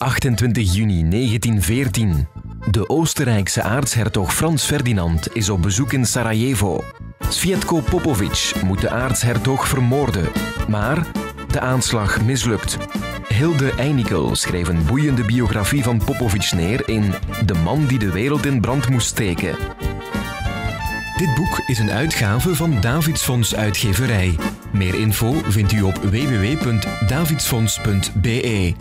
28 juni 1914. De Oostenrijkse aartshertog Frans Ferdinand is op bezoek in Sarajevo. Svietko Popovic moet de aartshertog vermoorden, maar de aanslag mislukt. Hilde Einikel schreef een boeiende biografie van Popovic neer in De man die de wereld in brand moest steken. Dit boek is een uitgave van Davidsfonds Uitgeverij. Meer info vindt u op www.davidsfonds.be.